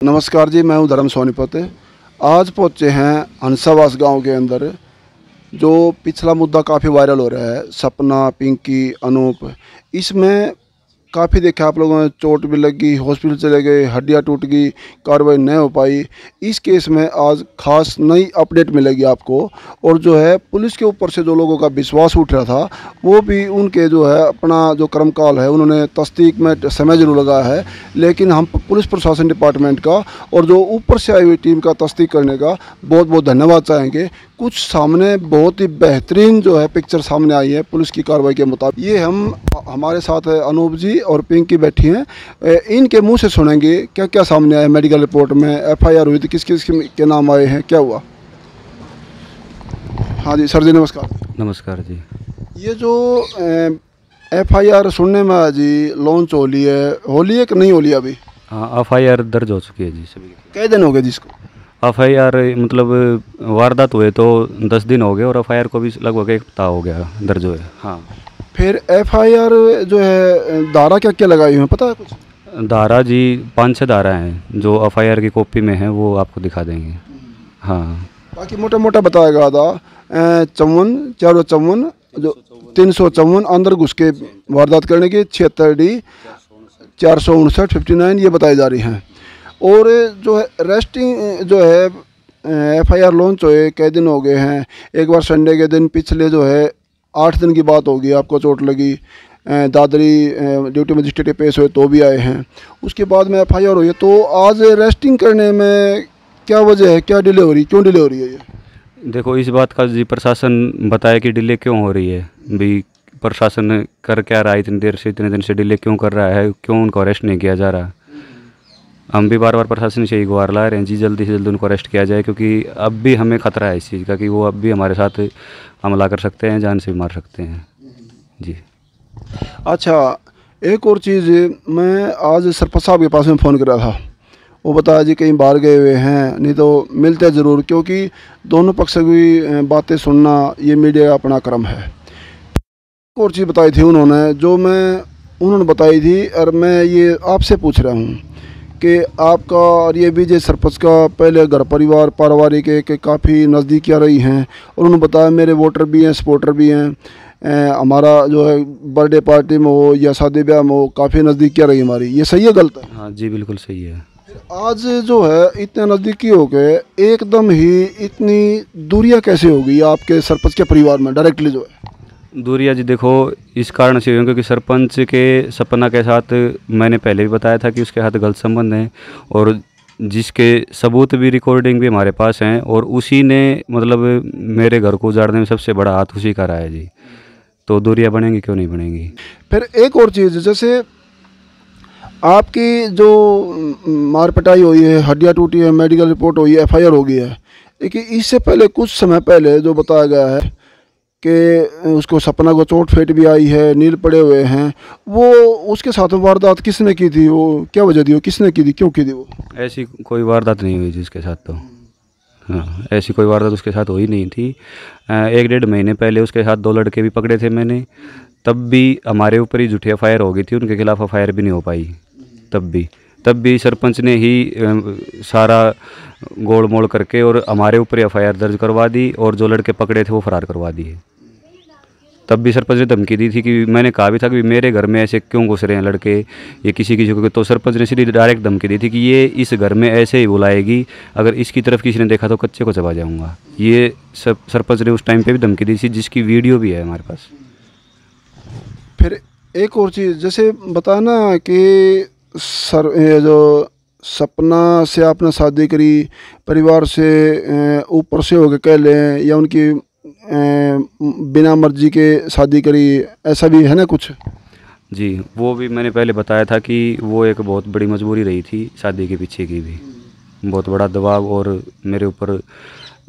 नमस्कार जी, मैं हूँ धर्म सोनीपत। आज पहुँचे हैं हंसावास गाँव के अंदर, जो पिछला मुद्दा काफ़ी वायरल हो रहा है, सपना, पिंकी, अनूप। इसमें काफ़ी देखा आप लोगों ने, चोट भी लगी हॉस्पिटल चले गए, हड्डियाँ टूट गई, कार्रवाई नहीं हो पाई। इस केस में आज खास नई अपडेट मिलेगी आपको। और जो है, पुलिस के ऊपर से जो लोगों का विश्वास उठ रहा था, वो भी उनके जो है, अपना जो कर्मकाल है, उन्होंने तस्दीक में समय ज़रूर लगाया है। लेकिन हम पुलिस प्रशासन डिपार्टमेंट का और जो ऊपर से आई हुई टीम का तस्दीक करने का बहुत बहुत धन्यवाद चाहेंगे। कुछ सामने बहुत ही बेहतरीन जो है पिक्चर सामने आई है पुलिस की कार्रवाई के मुताबिक। ये हम, हमारे साथ है अनूप जी और पिंकी बैठी हैं। इनके मुँह से सुनेंगे क्या क्या सामने आया मेडिकल रिपोर्ट में? एफआईआर हुई थी किस किस के नाम आए हैं? क्या हुआ? हाँ जी सर जी नमस्कार। नमस्कार जी। ये जो एफ़ आई आर सुनने में जी लॉन्च होली है। होली है कि नहीं होली अभी? हाँ एफ़ आई आर दर्ज हो चुकी है जी सभी कई दिन हो गए जिसको एफ़ आई आर मतलब वारदात हुए तो दस दिन हो गए और एफ़ आई आर को भी लगभग एक हफ़्ता हो गया दर्ज हुए। हाँ। फिर एफ़ आई आर जो है धारा क्या क्या लगाई हुई है पता है कुछ? धारा जी पाँच छः धारा हैं जो एफ़ आई आर की कॉपी में है वो आपको दिखा देंगे। हाँ। बाकी मोटा मोटा बताया गया था चौवन चारों चौवन जो तीन सौ चौवन अंदर घुस के वारदात करने की छिहत्तर डी चार सौ उनसठ फिफ्टी नाइन ये बताई जा रही हैं। और जो है रेस्टिंग जो है एफ़ आई आर लॉन्च हुए कई दिन हो गए हैं। एक बार संडे के दिन पिछले जो है आठ दिन की बात होगी, आपको चोट लगी दादरी ड्यूटी मजिस्ट्रेट पेश हुए तो भी आए हैं। उसके बाद में एफ़ आई आर हुई है तो आज रेस्टिंग करने में क्या वजह है? क्या डिले हो रही क्यों डिले हो रही है ये? देखो, इस बात का जी प्रशासन बताया कि डिले क्यों हो रही है। भी प्रशासन कर क्या रहा है? इतनी देर से, इतने दिन से डिले क्यों कर रहा है? क्यों उनको अरेस्ट नहीं किया जा रहा? हम भी बार बार प्रशासन से ही गुहार ला रहे हैं, जी जल्दी से जल्दी उनको अरेस्ट किया जाए, क्योंकि अब भी हमें खतरा है इस चीज़ का कि वो अब भी हमारे साथ हमला कर सकते हैं, जान से भी मार सकते हैं। जी। अच्छा एक और चीज़, मैं आज सरपंच साहब के पास में फ़ोन करा था। वो बताया जी कहीं बाहर गए हुए हैं, नहीं तो मिलते ज़रूर, क्योंकि दोनों पक्ष की बातें सुनना, ये मीडिया का अपना क्रम है। एक और चीज़ बताई थी उन्होंने, जो मैं, उन्होंने बताई थी, और मैं ये आपसे पूछ रहा हूँ। कि आपका और ये विजय सरपंच का पहले घर परिवार पारिवारिक के काफ़ी नज़दीकियाँ रही हैं और उन्होंने बताया मेरे वोटर भी हैं सपोर्टर भी हैं। हमारा जो है बर्थडे पार्टी में हो या शादी ब्याह में हो काफ़ी नज़दीकियाँ रही हमारी। ये सही है गलत है? हाँ जी बिल्कुल सही है। आज जो है इतने नज़दीकी हो गए एकदम ही इतनी दूरियाँ कैसे होगी आपके सरपंच के परिवार में डायरेक्टली जो है? दूरिया जी, देखो, इस कारण से क्योंकि सरपंच के सपना के साथ मैंने पहले भी बताया था कि उसके हाथ गलत संबंध हैं और जिसके सबूत भी रिकॉर्डिंग भी हमारे पास हैं और उसी ने मतलब मेरे घर को उजाड़ने में सबसे बड़ा हाथ उसी का रहा है जी। तो दूरियाँ बनेंगी, क्यों नहीं बनेंगी? फिर एक और चीज़, जैसे आपकी जो मार पिटाई हुई है, हड्डियाँ टूटी है मेडिकल रिपोर्ट हुई है एफआईआर हो गई है, देखिए, इससे पहले, कुछ समय पहले जो बताया गया है कि उसको सपना को चोट फेट भी आई है, नील पड़े हुए हैं, वो उसके साथ वारदात किसने की थी? वो क्या वजह थी? वो किसने की थी? क्यों की थी वो? ऐसी कोई वारदात नहीं हुई थी उसके साथ तो। हाँ ऐसी कोई वारदात उसके साथ हुई नहीं थी। एक डेढ़ महीने पहले उसके साथ दो लड़के भी पकड़े थे मैंने। तब भी हमारे ऊपर ही झूठी एफ़ हो गई थी, उनके खिलाफ एफ़ भी नहीं हो पाई। तब भी तब भी सरपंच ने ही सारा गोल मोड़ करके और हमारे ऊपर एफआईआर दर्ज करवा दी और जो लड़के पकड़े थे वो फरार करवा दिए। तब भी सरपंच ने धमकी दी थी कि मैंने कहा भी था कि मेरे घर में ऐसे क्यों घुस रहे हैं लड़के? ये किसी को तो सरपंच ने सीधी डायरेक्ट धमकी दी थी कि ये इस घर में ऐसे ही बुलाएगी, अगर इसकी तरफ़ किसी ने देखा तो कच्चे को चबा जाऊँगा। ये सरपंच ने उस टाइम पे भी धमकी दी थी, जिसकी वीडियो भी है हमारे पास। फिर एक और चीज़, जैसे बताना कि सर जो सपना से आपने शादी करी परिवार से ऊपर से होकर कह लें या उनकी बिना मर्ज़ी के शादी करी ऐसा भी है ना कुछ? जी वो भी मैंने पहले बताया था कि वो एक बहुत बड़ी मजबूरी रही थी शादी के पीछे की भी। बहुत बड़ा दबाव और मेरे ऊपर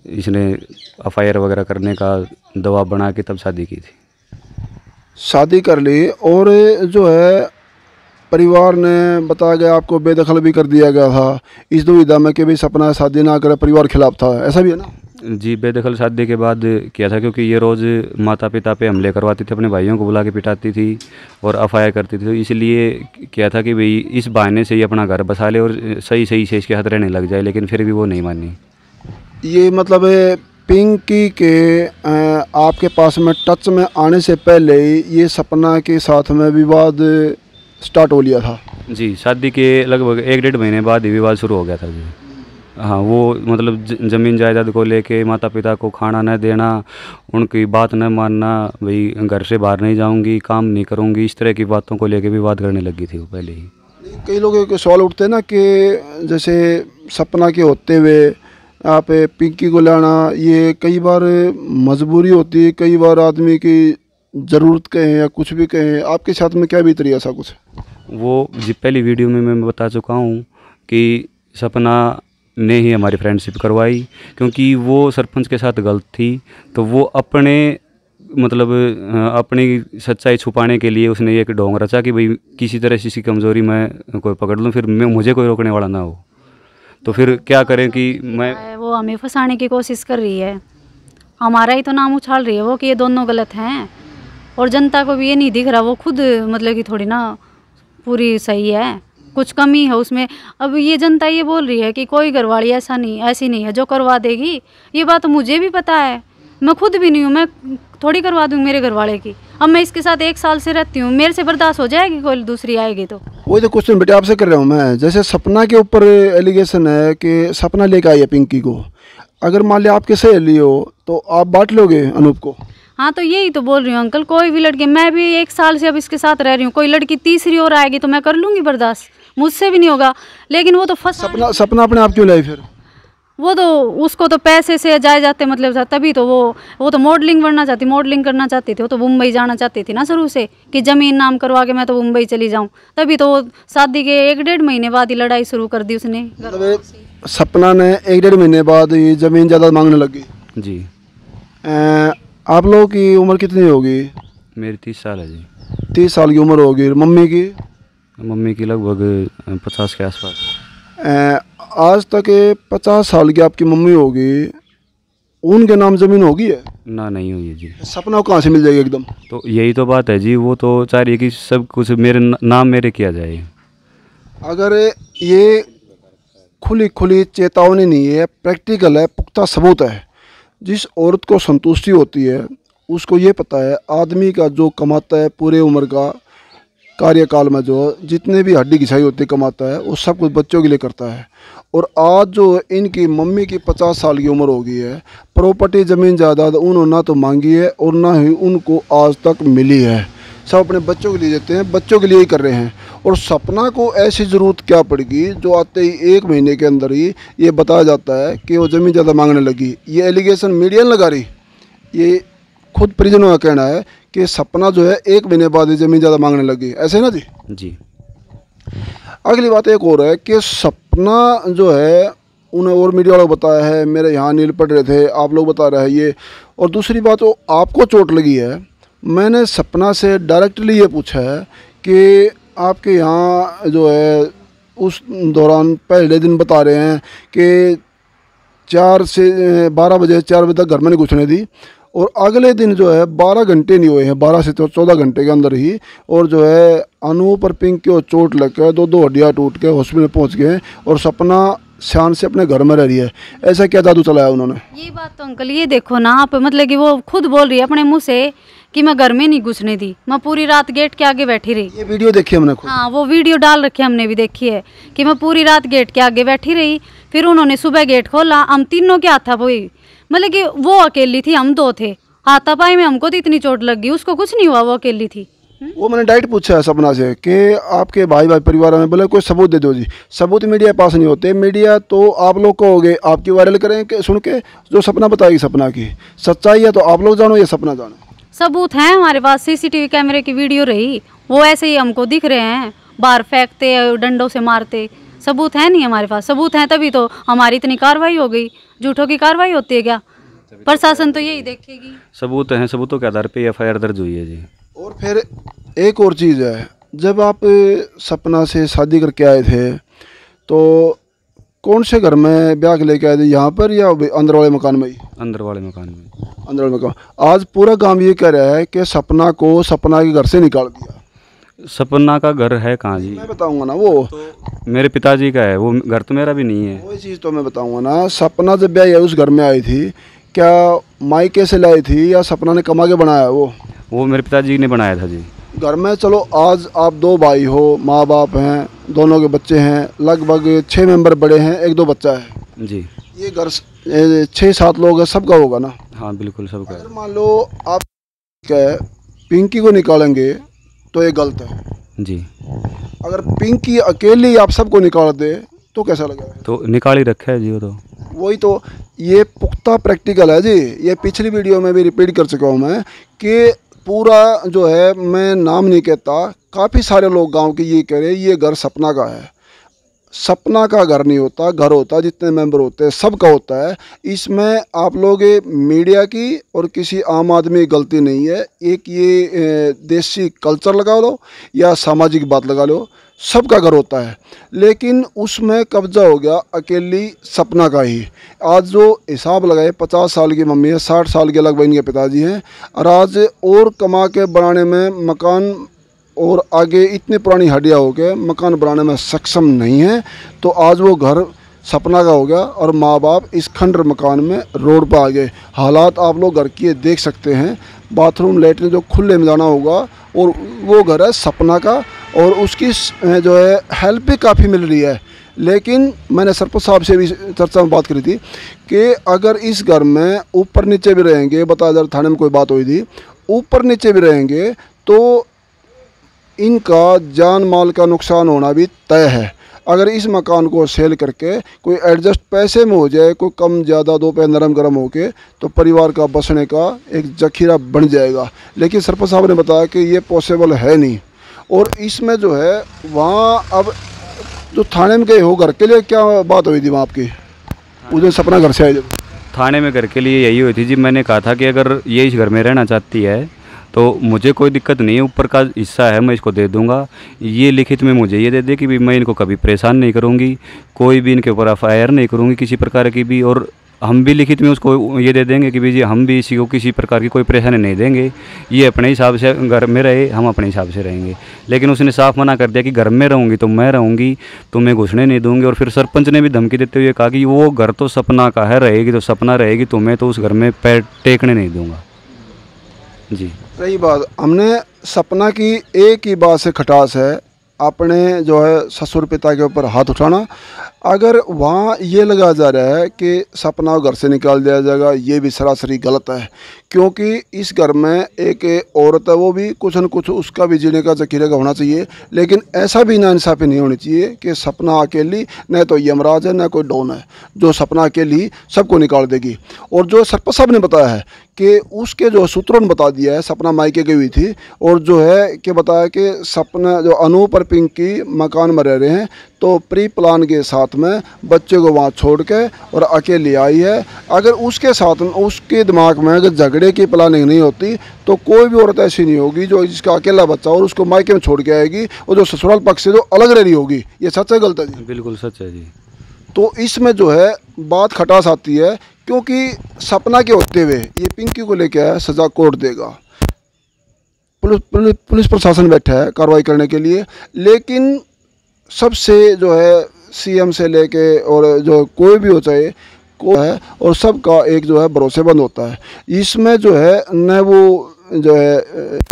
इसने एफ़ वगैरह करने का दबाव बना के तब शादी की थी। शादी कर ली और जो है परिवार ने बताया गया आपको बेदखल भी कर दिया गया था। इस दुविधा में कि भाई सपना शादी ना करे परिवार खिलाफ था। ऐसा भी है ना? जी बेदखल शादी के बाद किया था क्योंकि ये रोज़ माता पिता पे हमले करवाती थी अपने भाइयों को बुला के पिटाती थी और अफवाह करती थी। तो इसलिए किया था कि भाई इस बहाने से ही अपना घर बसा ले और सही सही से इसके हाथ रहने लग जाए लेकिन फिर भी वो नहीं मानी। ये मतलब पिंकी के आपके पास में टच में आने से पहले ही ये सपना के साथ में विवाद स्टार्ट हो लिया था। जी शादी के लगभग एक डेढ़ महीने बाद ही विवाद शुरू हो गया था जी। हाँ वो मतलब ज़मीन जायदाद को लेके माता पिता को खाना न देना उनकी बात न मानना भाई घर से बाहर नहीं जाऊँगी काम नहीं करूँगी इस तरह की बातों को लेके विवाद करने लगी थी वो पहले ही। कई लोगों के सवाल उठते हैं ना कि जैसे सपना के होते हुए आप पिंकी को लाना ये कई बार मजबूरी होती है कई बार आदमी की ज़रूरत कहें या कुछ भी कहें आपके साथ में क्या बीत रही है ऐसा कुछ? वो जी पहली वीडियो में मैं बता चुका हूँ कि सपना ने ही हमारी फ्रेंडशिप करवाई क्योंकि वो सरपंच के साथ गलत थी तो वो अपने मतलब अपनी सच्चाई छुपाने के लिए उसने एक ढोंग रचा कि भाई किसी तरह से इसकी कमज़ोरी मैं कोई पकड़ लूँ फिर मैं मुझे कोई रोकने वाला ना हो। तो फिर क्या करें कि मैं वो हमें फंसाने की कोशिश कर रही है। हमारा ही तो नाम उछाल रही है वो कि ये दोनों गलत हैं। और जनता को भी ये नहीं दिख रहा, वो खुद मतलब कि थोड़ी ना पूरी सही है, कुछ कमी है उसमें। अब ये जनता ये बोल रही है कि कोई घरवाली ऐसा नहीं, ऐसी नहीं है, जो करवा देगी, ये बात मुझे भी पता है। मैं खुद भी नहीं हूँ, मैं थोड़ी करवा दूँ मेरे घरवाले की। अब मैं इसके साथ एक साल से रहती हूँ, मेरे से बर्दाश्त हो जाएगी कोई दूसरी आएगी तो? वही तो क्वेश्चन बेटे आपसे कर रहा हूँ मैं। जैसे सपना के ऊपर एलिगेशन है कि सपना लेकर आई है पिंकी को। अगर मान लिया आपके सहेली हो तो आप बांट लोगे अनूप को? हाँ तो यही तो बोल रही हूँ अंकल कोई भी लड़की मैं भी एक साल से अब इसके साथ रह रही हूँ कोई लड़की तीसरी और आएगी तो मैं कर लूँगी बर्दाश्त? मुझसे भी नहीं होगा लेकिन वो तो फंस सपना सपना अपने आप क्यों लाई फिर? वो तो उसको तो पैसे से जाए जाते मतलब था तभी तो वो वो तो मॉडलिंग बनना चाहती मॉडलिंग करना चाहती थी वो तो मुंबई जाना चाहती थी ना शुरू से कि ज़मीन नाम करवा के मैं तो मुंबई चली जाऊँ। तभी तो वो शादी के एक डेढ़ महीने बाद ही लड़ाई शुरू कर दी उसने। मतलब सपना ने एक डेढ़ महीने बाद ये ज़मीन ज़्यादा मांगने लगी जी। अ, आप लोगों की उम्र कितनी होगी? मेरी तीस साल है जी। तीस साल की उम्र होगी। मम्मी की? मम्मी की लगभग पचास के आसपास। आज तक पचास साल की आपकी मम्मी होगी उनके नाम ज़मीन होगी है ना नहीं हुई है जी। सपना कहाँ से मिल जाएगी एकदम? तो यही तो बात है जी वो तो चाह रही है कि सब कुछ मेरे नाम मेरे किया जाए। अगर ये खुली खुली चेतावनी नहीं है प्रैक्टिकल है पुख्ता सबूत है। जिस औरत को संतुष्टि होती है, उसको ये पता है, आदमी का जो कमाता है, पूरे उम्र का कार्यकाल में जो जितने भी हड्डी घिसाई होती कमाता है, वो सब कुछ बच्चों के लिए करता है। और आज जो इनकी मम्मी की पचास साल की उम्र हो गई है प्रॉपर्टी ज़मीन जायदाद उन्होंने ना तो मांगी है और ना ही उनको आज तक मिली है। सब अपने बच्चों के लिए देते हैं, बच्चों के लिए ही कर रहे हैं। और सपना को ऐसी ज़रूरत क्या पड़ेगी जो आते ही एक महीने के अंदर ही ये बताया जाता है कि वो ज़मीन ज़्यादा मांगने लगी। ये एलिगेशन मीडिया ने लगा रही ये खुद परिजनों का कहना है कि सपना जो है एक महीने बाद ही ज़मीन ज़्यादा मांगने लगी। ऐसे ना जी? जी। अगली बात एक और है कि सपना जो है उन्हें और मीडिया वालों को बताया है मेरे यहाँ नील पड़ रहे थे आप लोग बता रहे हैं ये। और दूसरी बात वो आपको चोट लगी है। मैंने सपना से डायरेक्टली ये पूछा है कि आपके यहाँ जो है, उस दौरान पहले दिन बता रहे हैं कि चार से, बारह बजे, चार बजे तक घर में नहीं घुसने दी और अगले दिन जो है, बारह घंटे नहीं हुए हैं, बारह से चौदह घंटे के अंदर ही और जो है अनूप और पिंक को चोट लग के, दो दो हड्डियाँ टूट के हॉस्पिटल पहुँच गए और सपना शान से अपने घर में रह रही है। ऐसा क्या जादू चलाया उन्होंने? ये बात तो अंकल, ये देखो ना आप मतलब कि वो खुद बोल रही है अपने मुँह से कि मैं घर में नहीं घुसने दी। मैं पूरी रात गेट के आगे बैठी रही। ये वीडियो देखी हमने हाँ वो वीडियो डाल रखी हमने भी देखी है कि मैं पूरी रात गेट के आगे बैठी रही फिर उन्होंने सुबह गेट खोला हम तीनों के हाथा वही मतलब कि वो अकेली थी हम दो थे। हाथापाई में हमको तो इतनी चोट लग गई उसको कुछ नहीं हुआ वो अकेली थी। वो मैंने डायरेक्ट पूछा है सपना से कि आपके भाई भाई परिवार में बोले कोई सबूत दे दो जी। सबूत मीडिया पास नहीं होते। मीडिया तो आप लोग कहोगे आपकी वायरल करें कि सुन के जो सपना बताएगी सपना की। सच्चाई है तो आप लोग जानो या सपना जानो। सबूत हैं हमारे पास सीसीटीवी कैमरे की वीडियो रही वो ऐसे ही हमको दिख रहे हैं बाहर फेंकते डंडों से मारते सबूत है नहीं हमारे पास सबूत हैं तभी तो हमारी इतनी कार्रवाई हो गई झूठों की कार्रवाई होती है क्या? प्रशासन तो यही देखेगी। सबूत हैं सबूतों के आधार पे एफ़ आई आर दर्ज हुई है जी। और फिर एक और चीज़ है जब आप सपना से शादी करके आए थे तो कौन से घर में ब्याह के लेके आए थे यहाँ पर या अंदर वाले मकान में ही? अंदर वाले मकान में। अंदर वाले मकान। आज पूरा गाँव ये कह रहा है कि सपना को सपना के घर से निकाल दिया। सपना का घर है कहाँ जी? मैं बताऊँगा ना वो। तो मेरे पिताजी का है वो घर तो मेरा भी नहीं है। वही चीज़ तो मैं बताऊँगा ना सपना जब ब्याह उस घर में आई थी क्या मायके से लाई थी या सपना ने कमा के बनाया वो? वो मेरे पिताजी ने बनाया था जी। घर में चलो आज आप दो भाई हो माँ बाप हैं दोनों के बच्चे हैं लगभग छः मेंबर बड़े हैं एक दो बच्चा है। जी। ये घर छः सात लोग हैं सबका होगा ना? हाँ बिल्कुल सबका अगर मान लो आप क्या पिंकी को निकालेंगे तो ये गलत है। जी। अगर पिंकी अकेली आप सबको निकाल दे तो कैसा लगेगा? तो निकाल ही रखा है जी वो तो। वही तो ये पुख्ता प्रैक्टिकल है जी। ये पिछली वीडियो में भी रिपीट कर चुका हूँ मैं कि पूरा जो है, मैं नाम नहीं कहता, काफ़ी सारे लोग गाँव के ये कह रहे हैं, ये घर सपना का है। सपना का घर नहीं होता, घर होता जितने मेंबर होते हैं, सबका होता है। इसमें आप लोग मीडिया की और किसी आम आदमी की गलती नहीं है। एक ये देसी कल्चर लगा लो या सामाजिक बात लगा लो, सबका घर होता है। लेकिन उसमें कब्जा हो गया अकेली सपना का ही। आज जो हिसाब लगाए, पचास साल की मम्मी है, साठ साल के लगभग इनके पिताजी हैं और आज और कमा के बनाने में मकान और आगे इतनी पुरानी हड्डियाँ हो के मकान बनाने में सक्षम नहीं है तो आज वो घर सपना का हो गया और माँ बाप इस खंडर मकान में रोड पर आ गए। हालात आप लोग घर की देख सकते हैं, बाथरूम, लेटरिन जो खुले में जाना होगा, और वो घर है सपना का, और उसकी जो है हेल्प भी काफ़ी मिल रही है। लेकिन मैंने सरपंच साहब से भी चर्चा में बात करी थी कि अगर इस घर में ऊपर नीचे भी रहेंगे बता दर थाने में कोई बात हुई थी, ऊपर नीचे भी रहेंगे तो इनका जान माल का नुकसान होना भी तय है। अगर इस मकान को सेल करके कोई एडजस्ट पैसे में हो जाए, कोई कम ज़्यादा दो पे नरम गरम हो के तो परिवार का बसने का एक जखीरा बन जाएगा। लेकिन सरपंच साहब ने बताया कि ये पॉसिबल है नहीं। और इसमें जो है, वहाँ अब जो थाने में गए हो, घर के लिए क्या बात हुई थी वहाँ आपकी? दिन सपना घर से आए थाने में घर के लिए यही हुई थी जी। मैंने कहा था कि अगर ये इस घर में रहना चाहती है तो मुझे कोई दिक्कत नहीं है, ऊपर का हिस्सा है, मैं इसको दे दूँगा। ये लिखित में मुझे ये दे दे कि भी मैं इनको कभी परेशान नहीं करूँगी, कोई भी इनके ऊपर एफ़ नहीं करूँगी किसी प्रकार की भी, और हम भी लिखित में उसको ये दे देंगे कि भी जी हम भी इसी को किसी प्रकार की कोई परेशानी नहीं देंगे। ये अपने हिसाब से घर में रहे, हम अपने हिसाब से रहेंगे। लेकिन उसने साफ़ मना कर दिया कि घर में रहूँगी तो मैं रहूँगी तो मैं घुसने नहीं दूँगी। और फिर सरपंच ने भी धमकी देते हुए कहा कि वो घर तो सपना का है, रहेगी तो सपना रहेगी तो मैं तो उस घर में पैर टेकने नहीं दूँगा। जी। रही बात, हमने सपना की एक ही बात से खटास है, अपने जो है ससुर पिता के ऊपर हाथ उठाना। अगर वहाँ ये लगा जा रहा है कि सपना घर से निकाल दिया जाएगा, ये भी सरासरी गलत है क्योंकि इस घर में एक औरत है, वो भी कुछ न कुछ उसका भी जीने का जखीरे का होना चाहिए। लेकिन ऐसा भी नाइंसाफ़ी नहीं होनी चाहिए कि सपना अकेली, न तो यमराज है, न कोई डोन है, जो सपना अकेली सबको निकाल देगी। और जो सरपंच साहब ने बताया है कि उसके जो सूत्रों ने बता दिया है, सपना मायके गई हुई थी, और जो है कि बताया कि सपना जो अनूप और पिंकी मकान में रह रहे हैं तो प्री प्लान के साथ में बच्चे को वहाँ छोड़ के और अकेली आई है। अगर उसके साथ, उसके दिमाग में अगर झगड़े की प्लानिंग नहीं होती तो कोई भी औरत ऐसी नहीं होगी जो जिसका अकेला बच्चा और उसको मायके में छोड़ के आएगी और जो ससुराल पक्ष से जो अलग रह रही होगी। ये सच है गलत है जी? बिल्कुल सच है जी। तो इसमें जो है बात खटास आती है क्योंकि सपना के होते हुए ये पिंकी को लेके आया सज़ा कोर्ट देगा। पुलिस पुलिस पुलिस प्रशासन बैठा है कार्रवाई करने के लिए लेकिन सबसे जो है सीएम से लेके और जो कोई भी हो चाहे को है और सबका एक जो है भरोसेमंद होता है। इसमें जो है, न वो जो है,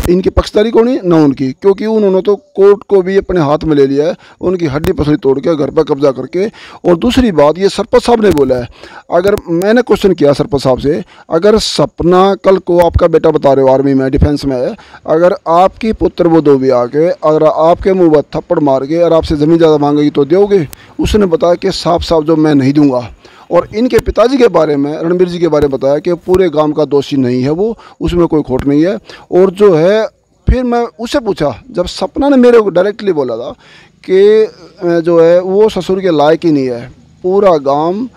इनकी पक्षधारी को नहीं, न उनकी। क्योंकि उन्होंने तो कोर्ट को भी अपने हाथ में ले लिया है, उनकी हड्डी पसली तोड़ के घर पर कब्जा करके। और दूसरी बात, ये सरपंच साहब ने बोला है, अगर मैंने क्वेश्चन किया सरपंच साहब से, अगर सपना कल को आपका बेटा बता रहे हो आर्मी में, डिफेंस में है अगर आपकी पुत्र वो दो भी आके, अगर आपके मुँह पर थप्पड़ मार के और आपसे ज़मीन ज़्यादा मांगेगी तो दोगे? उसने बताया कि साफ़ साफ़ जो मैं नहीं दूँगा। और इनके पिताजी के बारे में, रणबीर जी के बारे में बताया कि पूरे गाँव का दोषी नहीं है वो, उसमें कोई खोट नहीं है। और जो है, फिर मैं उससे पूछा, जब सपना ने मेरे को डायरेक्टली बोला था कि जो है, वो ससुर के लायक ही नहीं है। पूरा गाँव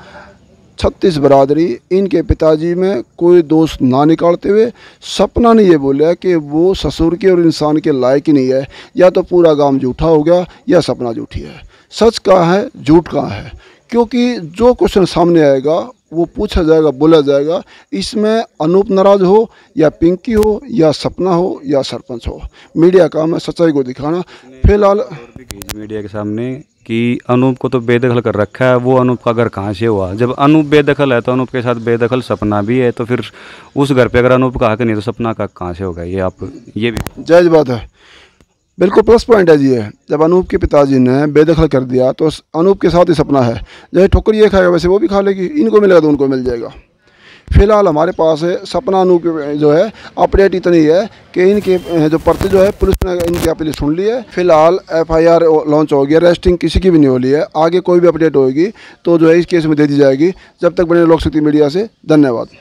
छत्तीस बरादरी, इनके पिताजी में कोई दोष ना निकालते हुए सपना ने ये बोला कि वो ससुर के और इंसान के लायक ही नहीं है। या तो पूरा गाँव झूठा हो गया, या सपना झूठी है। सच कहाँ है, झूठ कहाँ है? क्योंकि जो क्वेश्चन सामने आएगा वो पूछा जाएगा बोला जाएगा इसमें अनूप नाराज़ हो या पिंकी हो या सपना हो या सरपंच हो। मीडिया काम है सच्चाई को दिखाना। फ़िलहाल मीडिया के सामने कि अनूप को तो बेदखल कर रखा है वो अनूप का घर कहाँ से हुआ? जब अनूप बेदखल है तो अनूप के साथ बेदखल सपना भी है तो फिर उस घर पे अगर अनूप का हक नहीं तो सपना का कहाँ से होगा? ये आप ये भी जायज़ बात है। बिल्कुल प्लस पॉइंट है जी है जब अनूप के पिताजी ने बेदखल कर दिया तो अनूप के साथ ही सपना है। जैसे ठोकर ये खाएगा, वैसे वो भी खा लेगी। इनको मिलेगा तो उनको मिल जाएगा। फ़िलहाल हमारे पास है, सपना अनूप जो है, अपडेट इतनी है कि इनके, जो पर्चे जो है, पुलिस ने इनकी अपील सुन ली है। फ़िलहाल एफआईआर लॉन्च हो गया रेस्टिंग किसी की भी नहीं हो रही है। आगे कोई भी अपडेट होगी तो जो है, इस केस में दे दी जाएगी। जब तक बने लोक शक्ति मीडिया से, धन्यवाद।